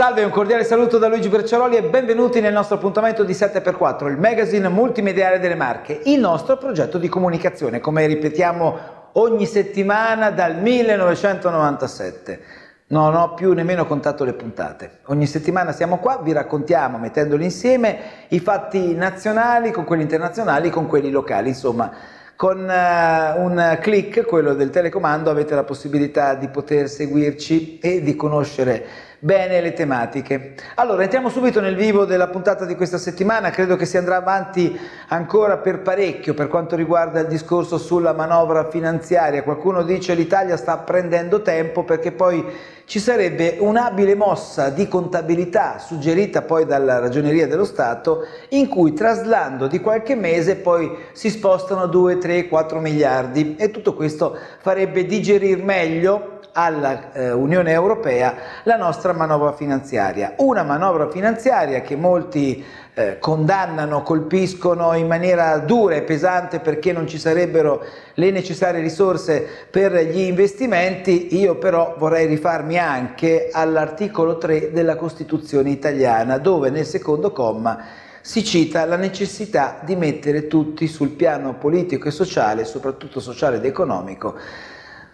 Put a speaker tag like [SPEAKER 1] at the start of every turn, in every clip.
[SPEAKER 1] Salve, un cordiale saluto da Luigi Berciaroli e benvenuti nel nostro appuntamento di 7x4, il magazine multimediale delle Marche, il nostro progetto di comunicazione, come ripetiamo ogni settimana dal 1997. Non ho più nemmeno contato le puntate. Ogni settimana siamo qua, vi raccontiamo, mettendoli insieme, i fatti nazionali con quelli internazionali, con quelli locali, insomma con uh, un clic, quello del telecomando, avete la possibilità di poter seguirci e di conoscere bene le tematiche. Allora, entriamo subito nel vivo della puntata di questa settimana, credo che si andrà avanti ancora per parecchio per quanto riguarda il discorso sulla manovra finanziaria. Qualcuno dice l'Italia sta prendendo tempo perché poi ci sarebbe un'abile mossa di contabilità suggerita poi dalla Ragioneria dello Stato in cui traslando di qualche mese poi si spostano 2, 3, 4 miliardi e tutto questo farebbe digerire meglio all'Unione eh, Europea la nostra manovra finanziaria. Una manovra finanziaria che molti eh, condannano, colpiscono in maniera dura e pesante perché non ci sarebbero le necessarie risorse per gli investimenti, io però vorrei rifarmi anche all'articolo 3 della Costituzione italiana dove nel secondo comma si cita la necessità di mettere tutti sul piano politico e sociale, soprattutto sociale ed economico,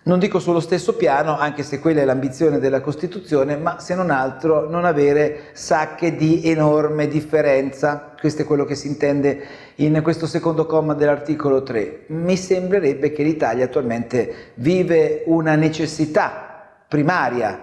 [SPEAKER 1] non dico sullo stesso piano, anche se quella è l'ambizione della Costituzione, ma se non altro non avere sacche di enorme differenza. Questo è quello che si intende in questo secondo comma dell'articolo 3. Mi sembrerebbe che l'Italia attualmente vive una necessità primaria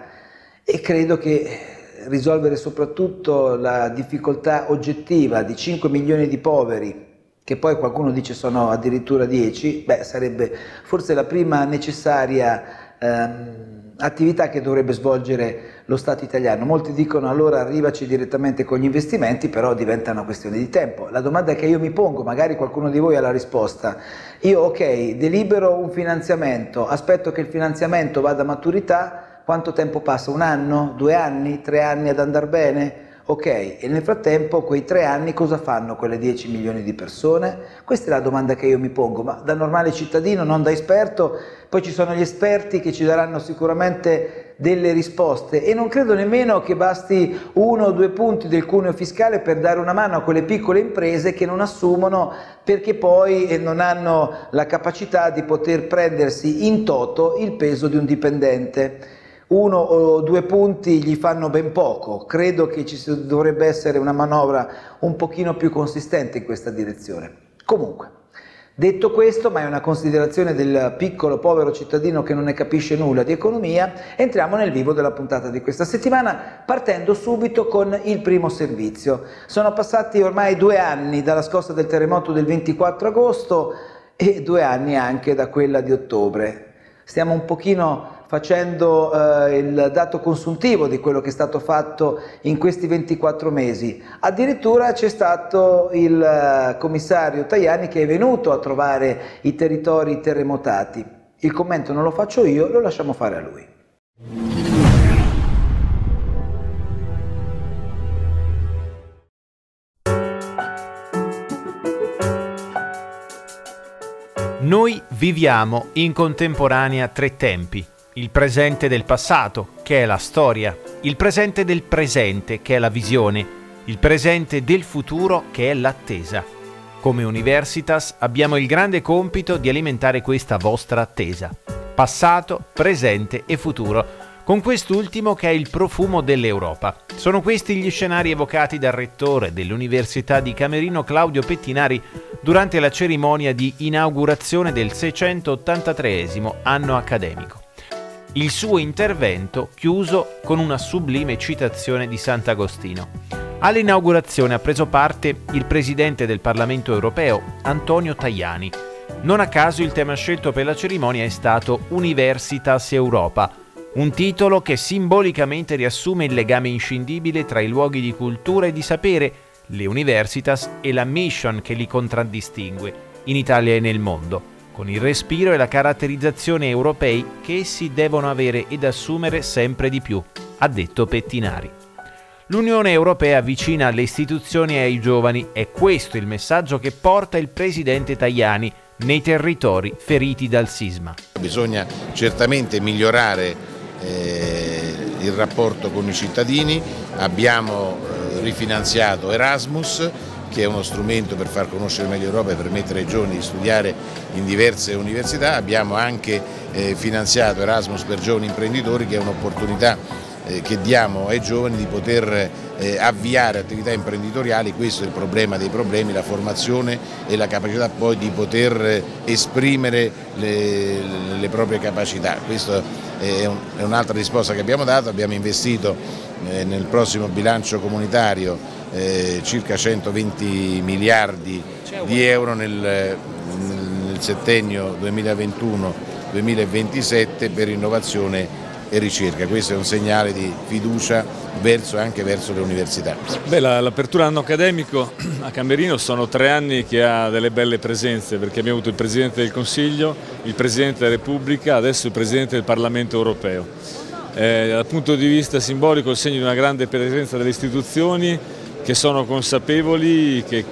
[SPEAKER 1] e credo che risolvere soprattutto la difficoltà oggettiva di 5 milioni di poveri che poi qualcuno dice sono addirittura 10, beh sarebbe forse la prima necessaria ehm, attività che dovrebbe svolgere lo Stato italiano. Molti dicono allora arrivaci direttamente con gli investimenti, però diventa una questione di tempo. La domanda che io mi pongo, magari qualcuno di voi ha la risposta, io ok, delibero un finanziamento, aspetto che il finanziamento vada a maturità, quanto tempo passa? Un anno? Due anni? Tre anni ad andare bene? Ok, e nel frattempo quei tre anni cosa fanno quelle 10 milioni di persone? Questa è la domanda che io mi pongo, ma da normale cittadino, non da esperto, poi ci sono gli esperti che ci daranno sicuramente delle risposte e non credo nemmeno che basti uno o due punti del cuneo fiscale per dare una mano a quelle piccole imprese che non assumono perché poi non hanno la capacità di poter prendersi in toto il peso di un dipendente uno o due punti gli fanno ben poco, credo che ci dovrebbe essere una manovra un pochino più consistente in questa direzione. Comunque, detto questo, ma è una considerazione del piccolo povero cittadino che non ne capisce nulla di economia, entriamo nel vivo della puntata di questa settimana partendo subito con il primo servizio. Sono passati ormai due anni dalla scossa del terremoto del 24 agosto e due anni anche da quella di ottobre. Stiamo un pochino facendo eh, il dato consuntivo di quello che è stato fatto in questi 24 mesi. Addirittura c'è stato il eh, commissario Tajani che è venuto a trovare i territori terremotati. Il commento non lo faccio io, lo lasciamo fare a lui.
[SPEAKER 2] Noi viviamo in contemporanea tre tempi il presente del passato, che è la storia, il presente del presente, che è la visione, il presente del futuro, che è l'attesa. Come Universitas abbiamo il grande compito di alimentare questa vostra attesa. Passato, presente e futuro, con quest'ultimo che è il profumo dell'Europa. Sono questi gli scenari evocati dal rettore dell'Università di Camerino Claudio Pettinari durante la cerimonia di inaugurazione del 683 anno accademico il suo intervento chiuso con una sublime citazione di Sant'Agostino. All'inaugurazione ha preso parte il presidente del Parlamento europeo, Antonio Tajani. Non a caso il tema scelto per la cerimonia è stato Universitas Europa, un titolo che simbolicamente riassume il legame inscindibile tra i luoghi di cultura e di sapere, le universitas e la mission che li contraddistingue, in Italia e nel mondo con il respiro e la caratterizzazione europei che essi devono avere ed assumere sempre di più, ha detto Pettinari. L'Unione Europea vicina alle istituzioni e ai giovani è questo il messaggio che porta il presidente Tajani nei territori feriti dal sisma.
[SPEAKER 3] Bisogna certamente migliorare eh, il rapporto con i cittadini, abbiamo eh, rifinanziato Erasmus che è uno strumento per far conoscere meglio l'Europa e permettere ai giovani di studiare in diverse università, abbiamo anche eh, finanziato Erasmus per giovani imprenditori che è un'opportunità eh, che diamo ai giovani di poter eh, avviare attività imprenditoriali, questo è il problema dei problemi, la formazione e la capacità poi di poter esprimere le, le proprie capacità. Questa è, un, è un'altra risposta che abbiamo dato, abbiamo investito nel prossimo bilancio comunitario eh, circa 120 miliardi di euro nel, nel settennio 2021-2027 per innovazione e ricerca. Questo è un segnale di fiducia verso, anche verso le università.
[SPEAKER 4] L'apertura anno accademico a Camerino sono tre anni che ha delle belle presenze perché abbiamo avuto il Presidente del Consiglio, il Presidente della Repubblica, adesso il Presidente del Parlamento europeo. Eh, dal punto di vista simbolico il segno di una grande presenza delle istituzioni che sono consapevoli che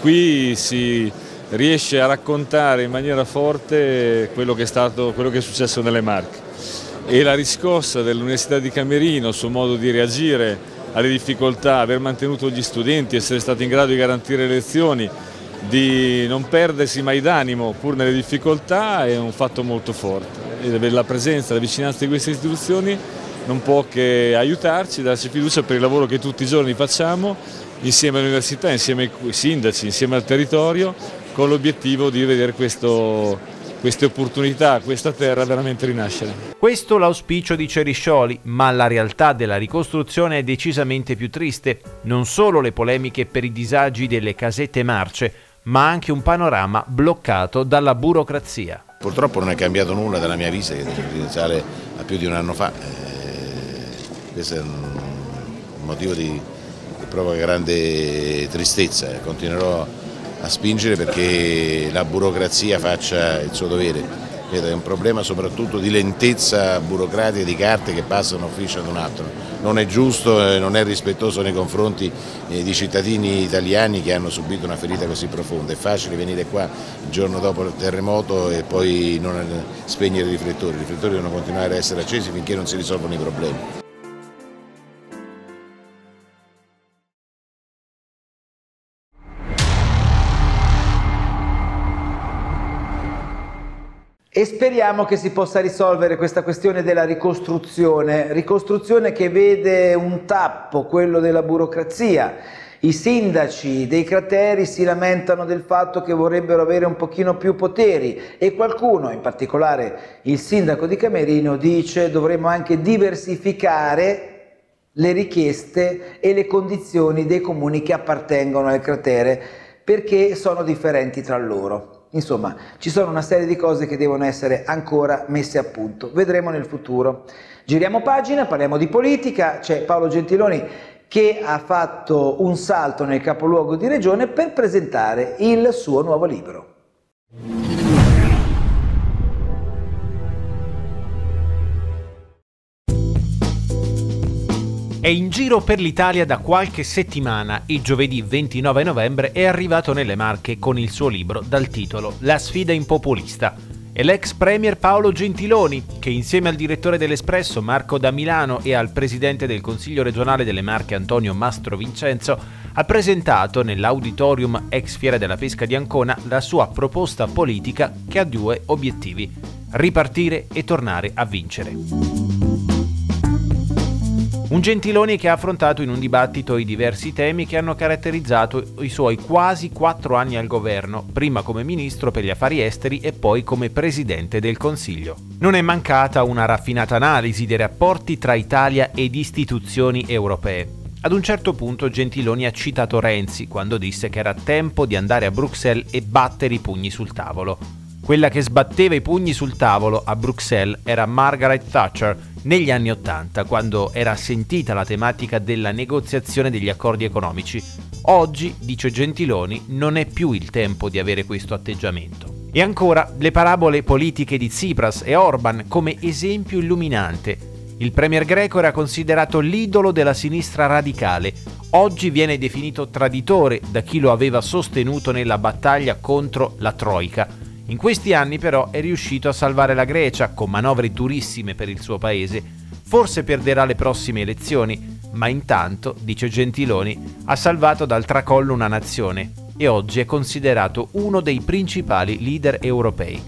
[SPEAKER 4] qui si riesce a raccontare in maniera forte quello che è, stato, quello che è successo nelle Marche. E la riscossa dell'Università di Camerino, suo modo di reagire alle difficoltà, aver mantenuto gli studenti, essere stati in grado di garantire le lezioni, di non perdersi mai d'animo pur nelle difficoltà è un fatto molto forte. E la presenza, la vicinanza di queste istituzioni non può che aiutarci, darci fiducia per il lavoro che tutti i giorni facciamo insieme all'università, insieme ai sindaci, insieme al territorio con l'obiettivo di vedere questo queste opportunità, questa terra veramente rinascere.
[SPEAKER 2] Questo l'auspicio di Ceriscioli, ma la realtà della ricostruzione è decisamente più triste. Non solo le polemiche per i disagi delle casette marce, ma anche un panorama bloccato dalla burocrazia.
[SPEAKER 3] Purtroppo non è cambiato nulla dalla mia che risale a più di un anno fa. Eh, questo è un motivo di, proprio grande tristezza. Continuerò a spingere perché la burocrazia faccia il suo dovere. È un problema soprattutto di lentezza burocratica di carte che passano da un ufficio ad un altro. Non è giusto e non è rispettoso nei confronti eh, di cittadini italiani che hanno subito una ferita così profonda. È facile venire qua il giorno dopo il terremoto e poi non spegnere i riflettori. I riflettori devono continuare a essere accesi finché non si risolvono i problemi.
[SPEAKER 1] E speriamo che si possa risolvere questa questione della ricostruzione, ricostruzione che vede un tappo, quello della burocrazia. I sindaci dei crateri si lamentano del fatto che vorrebbero avere un pochino più poteri. E qualcuno, in particolare il sindaco di Camerino, dice dovremmo anche diversificare le richieste e le condizioni dei comuni che appartengono al cratere perché sono differenti tra loro. Insomma, ci sono una serie di cose che devono essere ancora messe a punto. Vedremo nel futuro. Giriamo pagina, parliamo di politica. C'è Paolo Gentiloni che ha fatto un salto nel capoluogo di regione per presentare il suo nuovo libro.
[SPEAKER 2] È in giro per l'Italia da qualche settimana e giovedì 29 novembre è arrivato nelle Marche con il suo libro dal titolo La sfida impopulista. È l'ex premier Paolo Gentiloni che insieme al direttore dell'Espresso Marco da Milano e al presidente del Consiglio regionale delle Marche Antonio Mastro Vincenzo ha presentato nell'auditorium ex Fiera della Pesca di Ancona la sua proposta politica che ha due obiettivi: ripartire e tornare a vincere. Un Gentiloni che ha affrontato in un dibattito i diversi temi che hanno caratterizzato i suoi quasi quattro anni al governo, prima come ministro per gli affari esteri e poi come presidente del Consiglio. Non è mancata una raffinata analisi dei rapporti tra Italia ed istituzioni europee. Ad un certo punto Gentiloni ha citato Renzi quando disse che era tempo di andare a Bruxelles e battere i pugni sul tavolo. Quella che sbatteva i pugni sul tavolo a Bruxelles era Margaret Thatcher, negli anni Ottanta, quando era sentita la tematica della negoziazione degli accordi economici. Oggi, dice Gentiloni, non è più il tempo di avere questo atteggiamento. E ancora le parabole politiche di Tsipras e Orban come esempio illuminante. Il premier greco era considerato l'idolo della sinistra radicale, oggi viene definito traditore da chi lo aveva sostenuto nella battaglia contro la Troica in questi anni però è riuscito a salvare la Grecia con manovre durissime per il suo paese. Forse perderà le prossime elezioni, ma intanto, dice Gentiloni, ha salvato dal tracollo una nazione e oggi è considerato uno dei principali leader europei.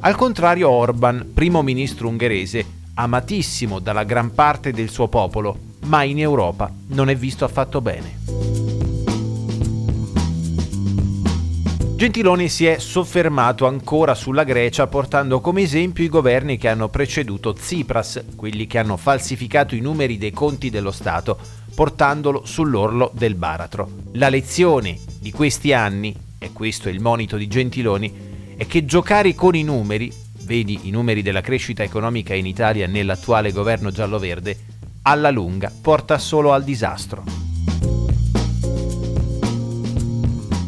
[SPEAKER 2] Al contrario Orban, primo ministro ungherese, amatissimo dalla gran parte del suo popolo, ma in Europa non è visto affatto bene. Gentiloni si è soffermato ancora sulla Grecia portando come esempio i governi che hanno preceduto Tsipras, quelli che hanno falsificato i numeri dei conti dello Stato, portandolo sull'orlo del baratro. La lezione di questi anni, e questo è il monito di Gentiloni, è che giocare con i numeri, vedi i numeri della crescita economica in Italia nell'attuale governo giallo-verde, alla lunga porta solo al disastro.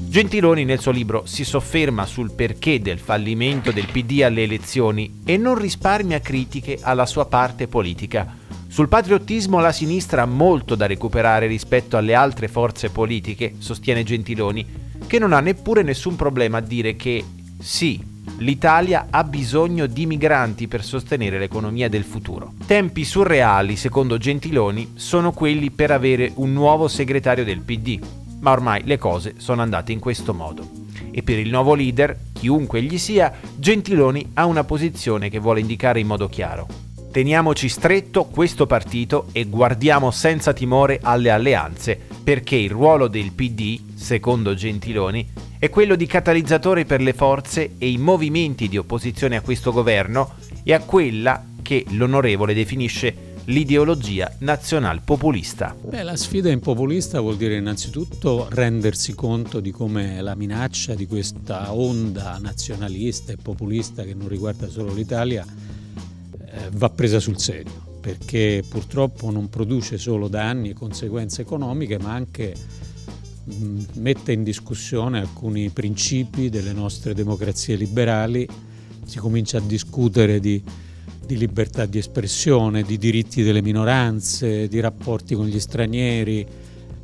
[SPEAKER 2] Gentiloni nel suo libro si sofferma sul perché del fallimento del PD alle elezioni e non risparmia critiche alla sua parte politica. Sul patriottismo la sinistra ha molto da recuperare rispetto alle altre forze politiche, sostiene Gentiloni, che non ha neppure nessun problema a dire che sì, l'Italia ha bisogno di migranti per sostenere l'economia del futuro. Tempi surreali, secondo Gentiloni, sono quelli per avere un nuovo segretario del PD, ma ormai le cose sono andate in questo modo. E per il nuovo leader, chiunque egli sia, Gentiloni ha una posizione che vuole indicare in modo chiaro. Teniamoci stretto questo partito e guardiamo senza timore alle alleanze, perché il ruolo del PD, secondo Gentiloni, è quello di catalizzatore per le forze e i movimenti di opposizione a questo governo e a quella che l'onorevole definisce l'ideologia nazional populista.
[SPEAKER 5] Beh, la sfida in populista vuol dire innanzitutto rendersi conto di come la minaccia di questa onda nazionalista e populista che non riguarda solo l'Italia eh, va presa sul serio, perché purtroppo non produce solo danni e conseguenze economiche, ma anche mette in discussione alcuni principi delle nostre democrazie liberali, si comincia a discutere di di libertà di espressione, di diritti delle minoranze, di rapporti con gli stranieri,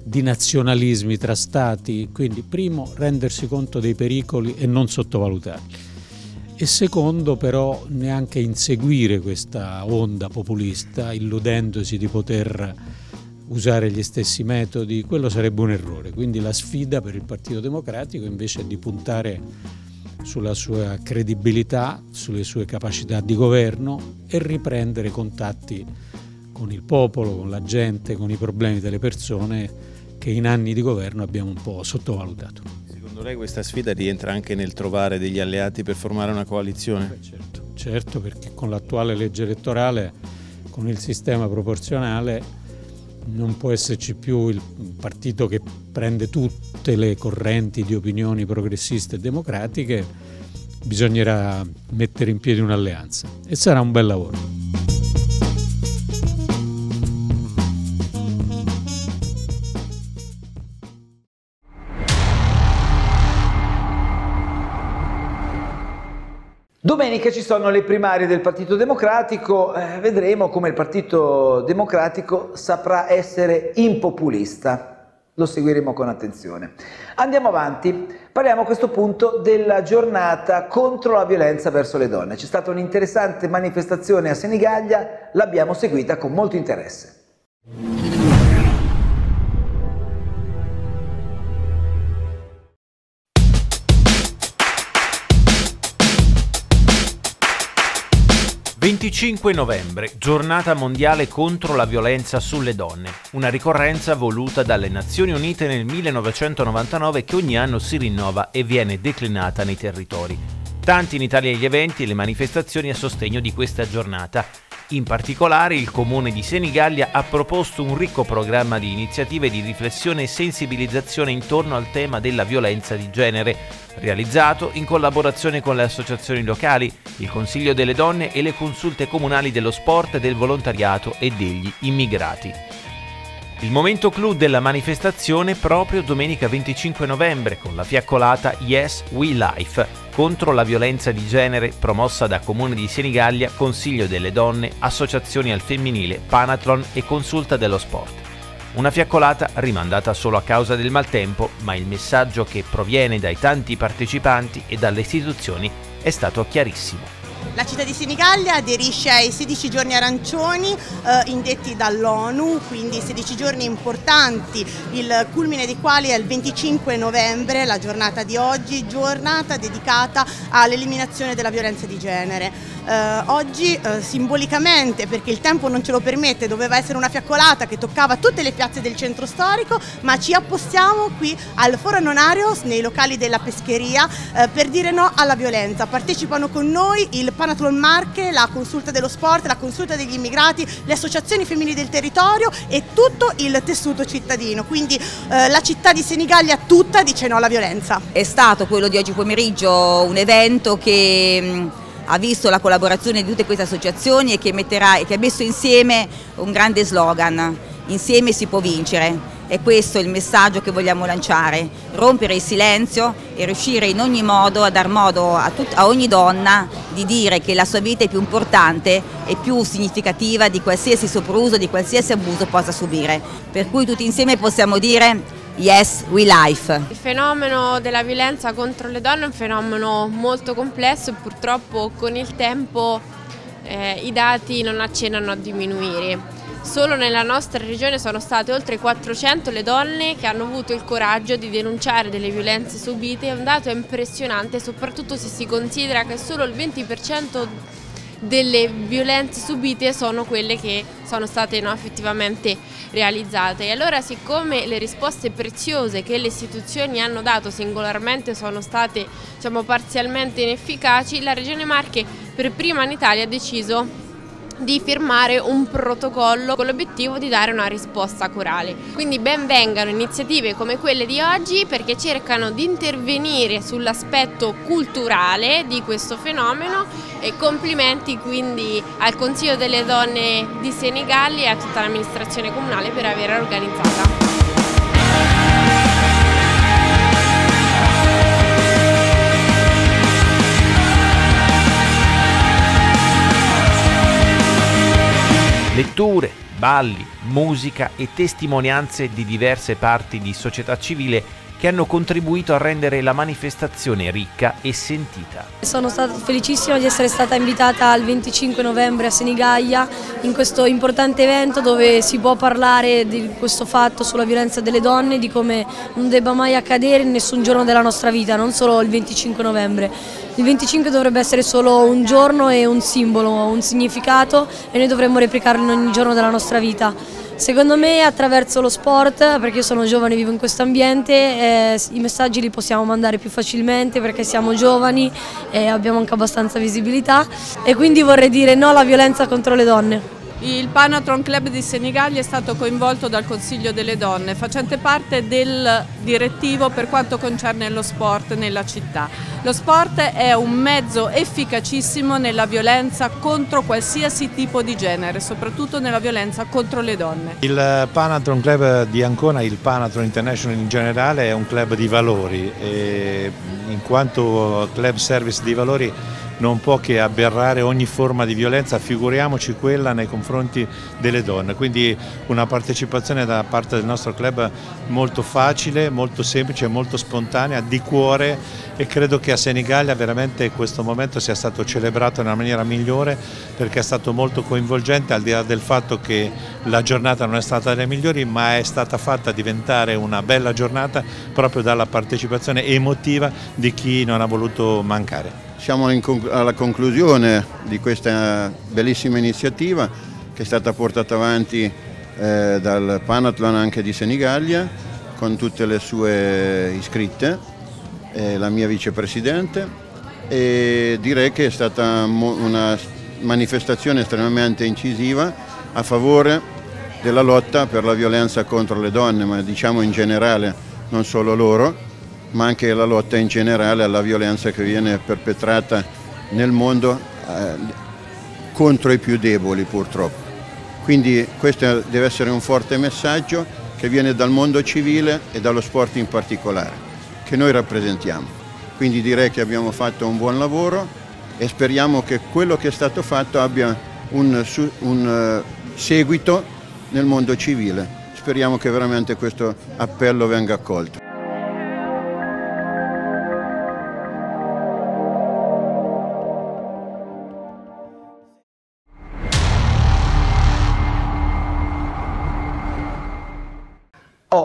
[SPEAKER 5] di nazionalismi tra stati. Quindi primo rendersi conto dei pericoli e non sottovalutarli. E secondo però neanche inseguire questa onda populista illudendosi di poter usare gli stessi metodi, quello sarebbe un errore. Quindi la sfida per il Partito Democratico invece è di puntare sulla sua credibilità, sulle sue capacità di governo e riprendere contatti con il popolo, con la gente, con i problemi delle persone che in anni di governo abbiamo un po' sottovalutato.
[SPEAKER 6] Secondo lei questa sfida rientra anche nel trovare degli alleati per formare una coalizione?
[SPEAKER 5] Beh, certo, certo, perché con l'attuale legge elettorale, con il sistema proporzionale, non può esserci più il partito che prende tutte le correnti di opinioni progressiste e democratiche, bisognerà mettere in piedi un'alleanza e sarà un bel lavoro.
[SPEAKER 1] Domenica ci sono le primarie del Partito Democratico, eh, vedremo come il Partito Democratico saprà essere impopulista. Lo seguiremo con attenzione. Andiamo avanti, parliamo a questo punto della giornata contro la violenza verso le donne. C'è stata un'interessante manifestazione a Senigallia, l'abbiamo seguita con molto interesse.
[SPEAKER 2] 25 novembre, giornata mondiale contro la violenza sulle donne, una ricorrenza voluta dalle Nazioni Unite nel 1999 che ogni anno si rinnova e viene declinata nei territori. Tanti in Italia gli eventi e le manifestazioni a sostegno di questa giornata in particolare il comune di Senigallia ha proposto un ricco programma di iniziative di riflessione e sensibilizzazione intorno al tema della violenza di genere, realizzato in collaborazione con le associazioni locali, il Consiglio delle donne e le consulte comunali dello sport, del volontariato e degli immigrati. Il momento clou della manifestazione proprio domenica 25 novembre con la fiaccolata Yes We Life contro la violenza di genere promossa da Comune di Senigallia, Consiglio delle Donne, Associazioni al Femminile, Panathlon e Consulta dello Sport. Una fiaccolata rimandata solo a causa del maltempo, ma il messaggio che proviene dai tanti partecipanti e dalle istituzioni è stato chiarissimo.
[SPEAKER 7] La città di Senigallia aderisce ai 16 giorni arancioni eh, indetti dall'ONU, quindi 16 giorni importanti, il culmine dei quali è il 25 novembre, la giornata di oggi, giornata dedicata all'eliminazione della violenza di genere. Eh, oggi eh, simbolicamente, perché il tempo non ce lo permette, doveva essere una fiaccolata che toccava tutte le piazze del centro storico, ma ci appostiamo qui al Foro Anonario, nei locali della pescheria, eh, per dire no alla violenza. Partecipano con noi il Panathlon Marche, la consulta dello sport, la consulta degli immigrati, le associazioni femminili del territorio e tutto il tessuto cittadino. Quindi eh, la città di Senigallia tutta dice no alla violenza.
[SPEAKER 8] È stato quello di oggi pomeriggio un evento che mm, ha visto la collaborazione di tutte queste associazioni e che, metterà, che ha messo insieme un grande slogan, insieme si può vincere. È questo il messaggio che vogliamo lanciare, rompere il silenzio e riuscire in ogni modo a dar modo a, a ogni donna di dire che la sua vita è più importante e più significativa di qualsiasi sopruso, di qualsiasi abuso possa subire. Per cui tutti insieme possiamo dire Yes, we life.
[SPEAKER 9] Il fenomeno della violenza contro le donne è un fenomeno molto complesso e purtroppo con il tempo eh, i dati non accennano a diminuire. Solo nella nostra regione sono state oltre 400 le donne che hanno avuto il coraggio di denunciare delle violenze subite, è un dato impressionante soprattutto se si considera che solo il 20% delle violenze subite sono quelle che sono state no, effettivamente realizzate. E allora siccome le risposte preziose che le istituzioni hanno dato singolarmente sono state diciamo, parzialmente inefficaci, la Regione Marche per prima in Italia ha deciso di firmare un protocollo con l'obiettivo di dare una risposta corale. Quindi ben vengano iniziative come quelle di oggi perché cercano di intervenire sull'aspetto culturale di questo fenomeno e complimenti quindi al Consiglio delle Donne di Senigalli e a tutta l'amministrazione comunale per aver organizzata.
[SPEAKER 2] Letture, balli, musica e testimonianze di diverse parti di società civile che hanno contribuito a rendere la manifestazione ricca e sentita.
[SPEAKER 10] Sono stata felicissima di essere stata invitata al 25 novembre a Senigallia in questo importante evento dove si può parlare di questo fatto sulla violenza delle donne, di come non debba mai accadere in nessun giorno della nostra vita, non solo il 25 novembre. Il 25 dovrebbe essere solo un giorno e un simbolo, un significato e noi dovremmo replicarlo in ogni giorno della nostra vita. Secondo me attraverso lo sport, perché io sono giovane e vivo in questo ambiente, eh, i messaggi li possiamo mandare più facilmente perché siamo giovani e abbiamo anche abbastanza visibilità e quindi vorrei dire no alla violenza contro le donne.
[SPEAKER 11] Il Panatron Club di Senigallia è stato coinvolto dal Consiglio delle Donne, facente parte del direttivo per quanto concerne lo sport nella città. Lo sport è un mezzo efficacissimo nella violenza contro qualsiasi tipo di genere, soprattutto nella violenza contro le donne.
[SPEAKER 12] Il Panatron Club di Ancona, il Panatron International in generale, è un club di valori e in quanto club service di valori non può che aberrare ogni forma di violenza, figuriamoci quella nei confronti delle donne. Quindi una partecipazione da parte del nostro club molto facile, molto semplice, molto spontanea, di cuore e credo che a Senigallia veramente questo momento sia stato celebrato nella maniera migliore perché è stato molto coinvolgente al di là del fatto che la giornata non è stata delle migliori ma è stata fatta diventare una bella giornata proprio dalla partecipazione emotiva di chi non ha voluto mancare.
[SPEAKER 13] Siamo alla conclusione di questa bellissima iniziativa che è stata portata avanti eh, dal Panathlon anche di Senigallia con tutte le sue iscritte, eh, la mia vicepresidente e direi che è stata una manifestazione estremamente incisiva a favore della lotta per la violenza contro le donne, ma diciamo in generale non solo loro, ma anche la lotta in generale alla violenza che viene perpetrata nel mondo eh, contro i più deboli purtroppo. Quindi questo deve essere un forte messaggio che viene dal mondo civile e dallo sport in particolare, che noi rappresentiamo. Quindi direi che abbiamo fatto un buon lavoro e speriamo che quello che è stato fatto abbia un, un uh, seguito nel mondo civile. Speriamo che veramente questo appello venga accolto.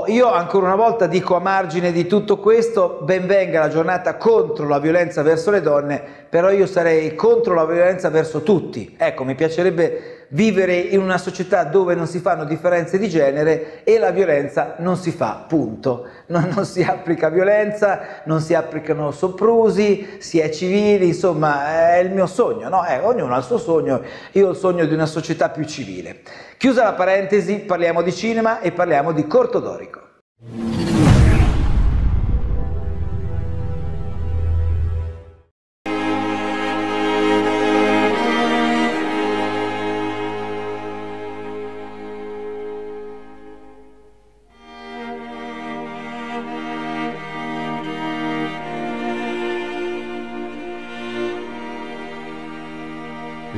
[SPEAKER 1] Io ancora una volta dico a margine di tutto questo, ben venga la giornata contro la violenza verso le donne, però io sarei contro la violenza verso tutti. Ecco, mi piacerebbe vivere in una società dove non si fanno differenze di genere e la violenza non si fa, punto. Non, non si applica violenza, non si applicano soprusi, si è civili, insomma è il mio sogno, no? Eh, ognuno ha il suo sogno, io ho il sogno di una società più civile. Chiusa la parentesi, parliamo di cinema e parliamo di Corto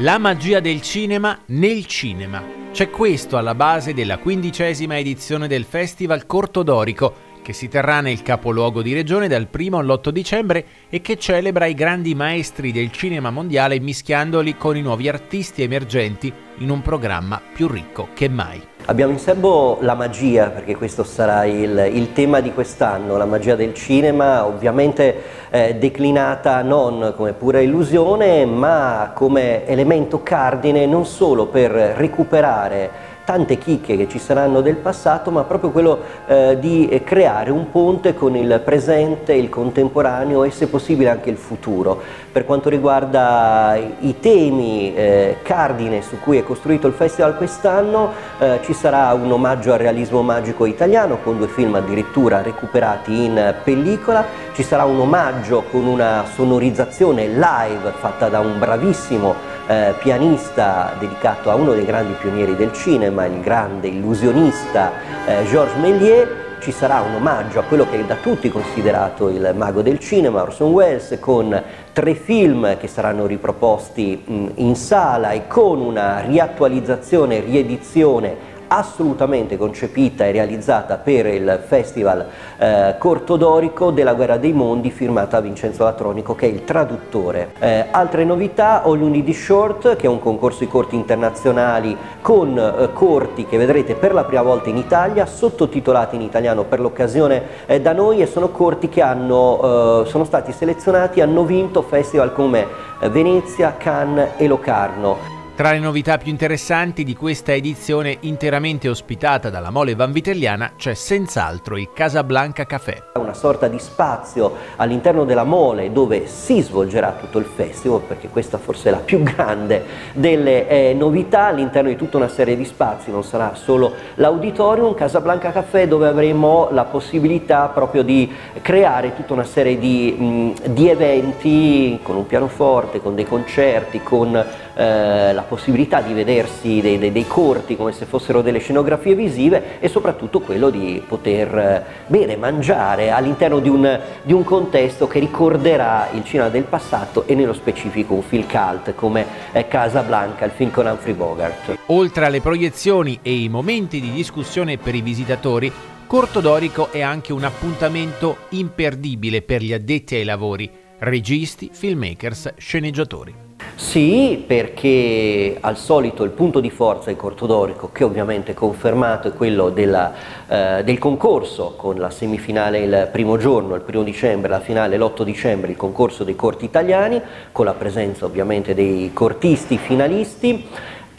[SPEAKER 2] La magia del cinema nel cinema. C'è questo alla base della quindicesima edizione del Festival Corto Dorico, che si terrà nel capoluogo di regione dal 1 all'8 dicembre e che celebra i grandi maestri del cinema mondiale mischiandoli con i nuovi artisti emergenti in un programma più ricco che mai.
[SPEAKER 14] Abbiamo in serbo la magia, perché questo sarà il, il tema di quest'anno, la magia del cinema, ovviamente eh, declinata non come pura illusione, ma come elemento cardine non solo per recuperare tante chicche che ci saranno del passato, ma proprio quello eh, di creare un ponte con il presente, il contemporaneo e se possibile anche il futuro. Per quanto riguarda i temi eh, cardine su cui è costruito il festival quest'anno, eh, ci sarà un omaggio al realismo magico italiano con due film addirittura recuperati in pellicola, ci sarà un omaggio con una sonorizzazione live fatta da un bravissimo eh, pianista dedicato a uno dei grandi pionieri del cinema, il grande illusionista eh, Georges Méliès, ci sarà un omaggio a quello che è da tutti considerato il mago del cinema, Orson Welles, con tre film che saranno riproposti in sala e con una riattualizzazione, riedizione assolutamente concepita e realizzata per il Festival eh, Cortodorico della Guerra dei Mondi firmata da Vincenzo Latronico che è il traduttore. Eh, altre novità, Need is Short che è un concorso di corti internazionali con eh, corti che vedrete per la prima volta in Italia, sottotitolati in italiano per l'occasione eh, da noi e sono corti che hanno, eh, sono stati selezionati e hanno vinto festival come eh, Venezia, Cannes e Locarno.
[SPEAKER 2] Tra le novità più interessanti di questa edizione interamente ospitata dalla Mole Vanvitelliana c'è senz'altro il Casablanca Café.
[SPEAKER 14] Una sorta di spazio all'interno della Mole dove si svolgerà tutto il festival perché questa forse è la più grande delle eh, novità all'interno di tutta una serie di spazi, non sarà solo l'auditorium, Casablanca Café dove avremo la possibilità proprio di creare tutta una serie di, mh, di eventi con un pianoforte, con dei concerti, con eh, la possibilità di vedersi dei, dei, dei, corti come se fossero delle scenografie visive e soprattutto quello di poter eh, bere, mangiare all'interno di un, di un contesto che ricorderà il cinema del passato e nello specifico un film cult come Casablanca, il film con Humphrey Bogart.
[SPEAKER 2] Oltre alle proiezioni e i momenti di discussione per i visitatori, Corto Dorico è anche un appuntamento imperdibile per gli addetti ai lavori, registi, filmmakers, sceneggiatori.
[SPEAKER 14] Sì, perché al solito il punto di forza è Cortodorico, che ovviamente è confermato è quello della, eh, del concorso, con la semifinale il primo giorno, il primo dicembre, la finale l'8 dicembre, il concorso dei corti italiani, con la presenza ovviamente dei cortisti finalisti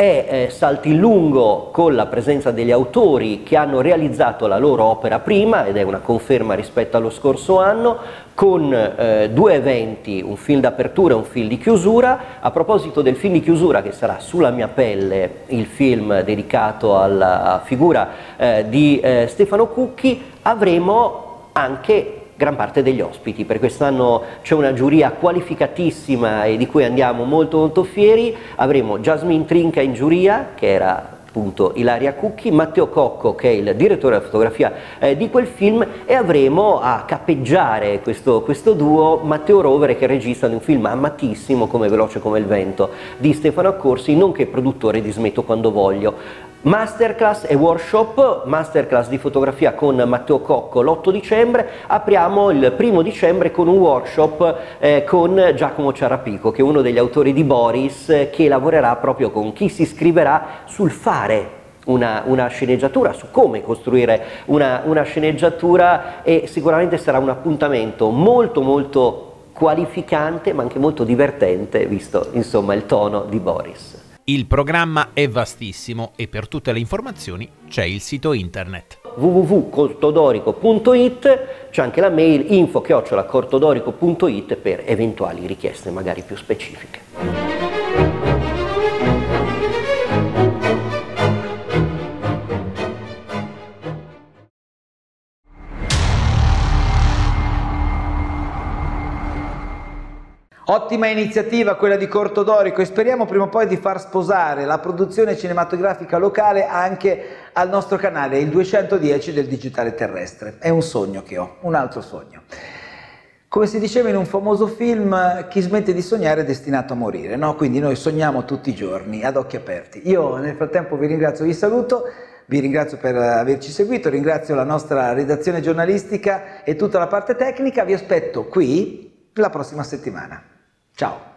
[SPEAKER 14] è eh, salti in lungo con la presenza degli autori che hanno realizzato la loro opera prima ed è una conferma rispetto allo scorso anno con eh, due eventi, un film d'apertura e un film di chiusura. A proposito del film di chiusura che sarà Sulla mia pelle, il film dedicato alla figura eh, di eh, Stefano Cucchi, avremo anche gran parte degli ospiti, per quest'anno c'è una giuria qualificatissima e di cui andiamo molto molto fieri, avremo Jasmine Trinca in giuria, che era appunto Ilaria Cucchi, Matteo Cocco che è il direttore della fotografia eh, di quel film e avremo a cappeggiare questo, questo, duo Matteo Rovere che è regista di un film amatissimo come Veloce come il vento di Stefano Accorsi, nonché produttore di Smetto quando voglio. Masterclass e workshop, masterclass di fotografia con Matteo Cocco l'8 dicembre, apriamo il primo dicembre con un workshop eh, con Giacomo Ciarapico che è uno degli autori di Boris eh, che lavorerà proprio con chi si iscriverà sul fare una, una, sceneggiatura, su come costruire una, una sceneggiatura e sicuramente sarà un appuntamento molto molto qualificante ma anche molto divertente visto insomma il tono di Boris.
[SPEAKER 2] Il programma è vastissimo e per tutte le informazioni c'è il sito internet
[SPEAKER 14] www.cortodorico.it c'è anche la mail info-cortodorico.it per eventuali richieste magari più specifiche.
[SPEAKER 1] Ottima iniziativa quella di Cortodorico e speriamo prima o poi di far sposare la produzione cinematografica locale anche al nostro canale, il 210 del digitale terrestre. È un sogno che ho, un altro sogno. Come si diceva in un famoso film, chi smette di sognare è destinato a morire, no? Quindi noi sogniamo tutti i giorni, ad occhi aperti. Io nel frattempo vi ringrazio, vi saluto, vi ringrazio per averci seguito, ringrazio la nostra redazione giornalistica e tutta la parte tecnica, vi aspetto qui la prossima settimana. Ciao!